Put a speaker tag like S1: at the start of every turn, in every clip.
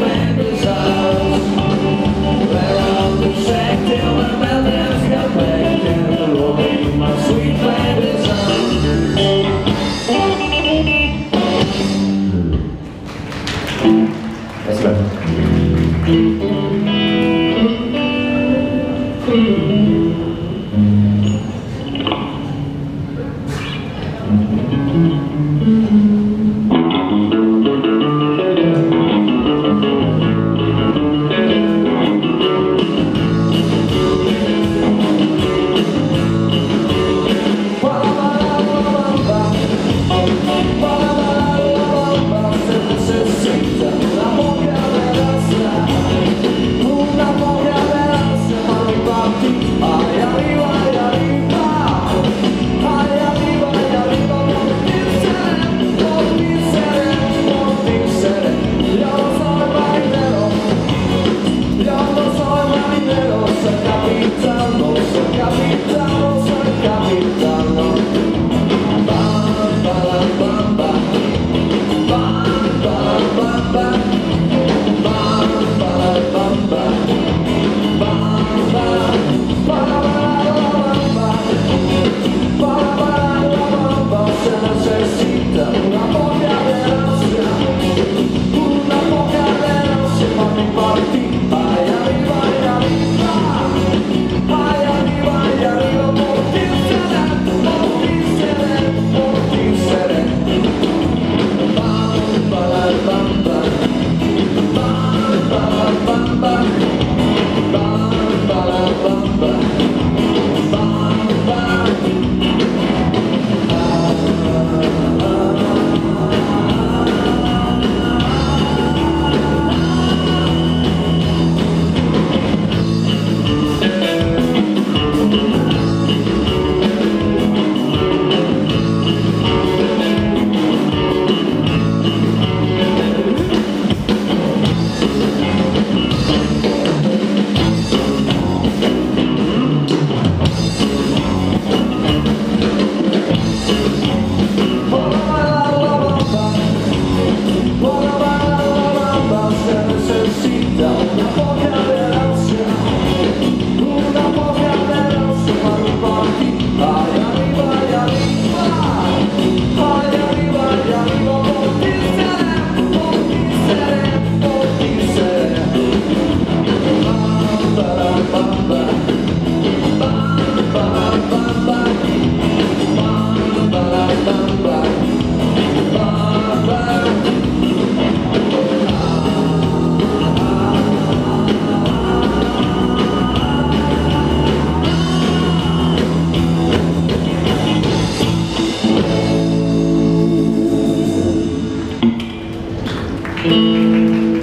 S1: when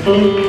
S2: Thank